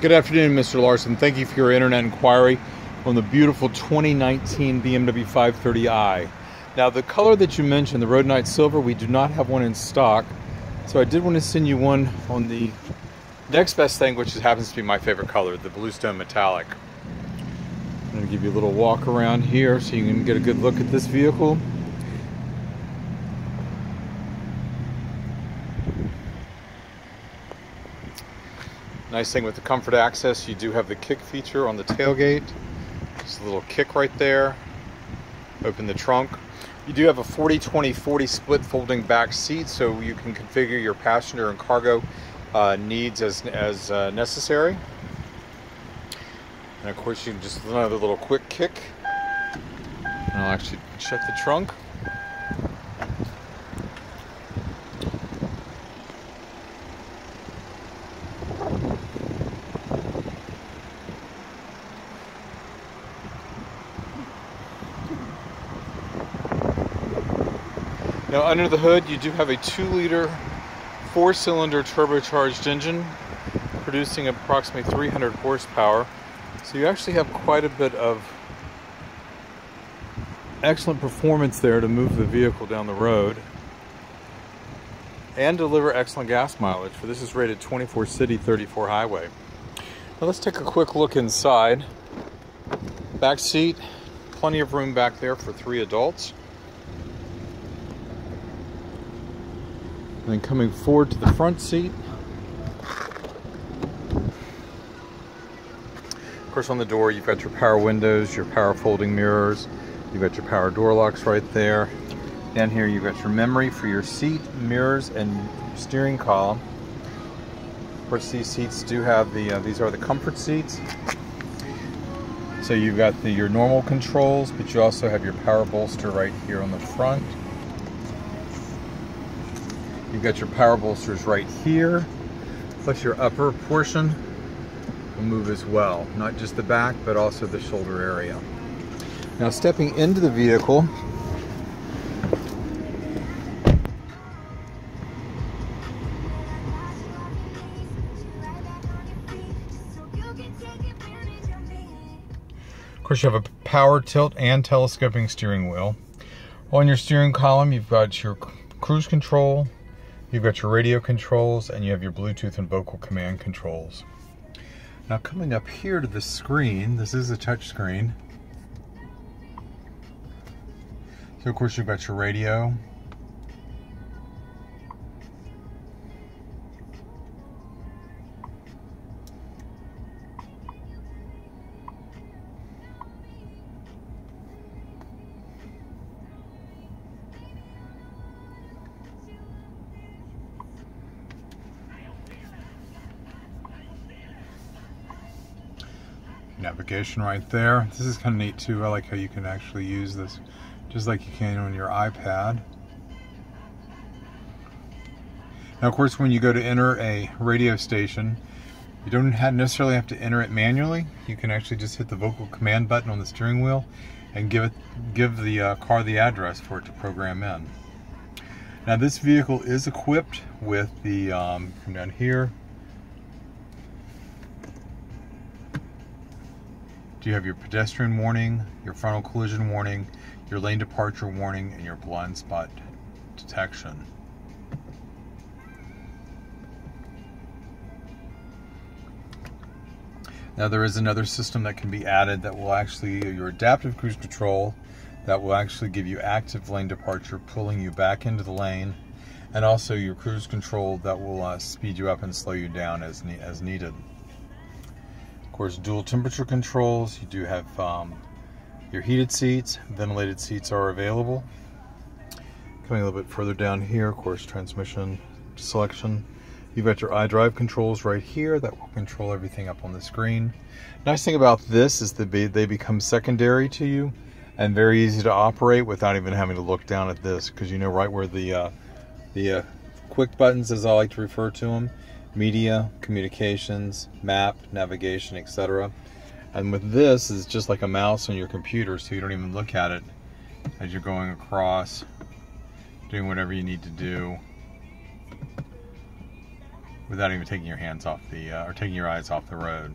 Good afternoon, Mr. Larson. Thank you for your internet inquiry on the beautiful 2019 BMW 530i. Now, the color that you mentioned, the Rhodonite Silver, we do not have one in stock. So I did want to send you one on the next best thing, which happens to be my favorite color, the Bluestone Metallic. I'm going to give you a little walk around here so you can get a good look at this vehicle. Nice thing with the comfort access, you do have the kick feature on the tailgate. Just a little kick right there. Open the trunk. You do have a 40-20-40 split folding back seat, so you can configure your passenger and cargo uh, needs as, as uh, necessary. And of course you can just another little quick kick. And I'll actually shut the trunk. Now under the hood you do have a 2 liter 4 cylinder turbocharged engine producing approximately 300 horsepower. So you actually have quite a bit of excellent performance there to move the vehicle down the road and deliver excellent gas mileage for this is rated 24 city 34 highway. Now let's take a quick look inside. Back seat, plenty of room back there for three adults. And then coming forward to the front seat. Of course, on the door, you've got your power windows, your power folding mirrors, you've got your power door locks right there. Down here, you've got your memory for your seat, mirrors, and steering column. Of course, these seats do have the, uh, these are the comfort seats. So you've got the, your normal controls, but you also have your power bolster right here on the front. You've got your power bolsters right here, plus your upper portion will move as well. Not just the back, but also the shoulder area. Now stepping into the vehicle, Of course, you have a power tilt and telescoping steering wheel. On your steering column, you've got your cruise control, You've got your radio controls and you have your Bluetooth and vocal command controls. Now coming up here to the screen, this is a touch screen. So of course you've got your radio, navigation right there. This is kind of neat too. I like how you can actually use this just like you can on your iPad. Now, of course, when you go to enter a radio station, you don't necessarily have to enter it manually. You can actually just hit the vocal command button on the steering wheel and give it give the uh, car the address for it to program in. Now, this vehicle is equipped with the um, come down here Do you have your pedestrian warning, your frontal collision warning, your lane departure warning, and your blind spot detection? Now there is another system that can be added that will actually, your adaptive cruise control, that will actually give you active lane departure, pulling you back into the lane, and also your cruise control that will uh, speed you up and slow you down as, ne as needed course, dual temperature controls. You do have um, your heated seats, ventilated seats are available. Coming a little bit further down here, of course, transmission selection. You've got your iDrive controls right here that will control everything up on the screen. Nice thing about this is that they become secondary to you and very easy to operate without even having to look down at this because you know right where the uh, the uh, quick buttons, as I like to refer to them, media, communications, map, navigation, etc. And with this, it's just like a mouse on your computer, so you don't even look at it as you're going across, doing whatever you need to do. without even taking your hands off the uh, or taking your eyes off the road.